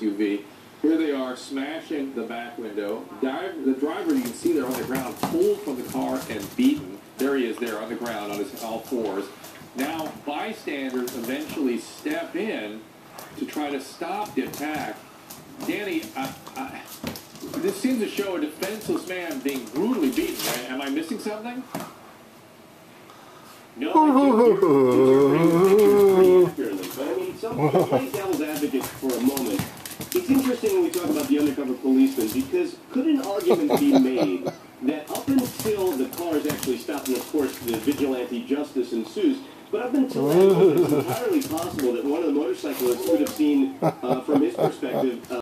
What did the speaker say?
SUV. Here they are smashing the back window. Dive, the driver, you can see there on the ground, pulled from the car and beaten. There he is there on the ground on his all fours. Now bystanders eventually step in to try to stop the attack. Danny, I, I, this seems to show a defenseless man being brutally beaten. Right? Am I missing something? No, I interesting when we talk about the undercover policeman because could an argument be made that up until the cars actually stop and of course the vigilante justice ensues, but up until that moment, it's entirely possible that one of the motorcyclists would have seen, uh, from his perspective, uh,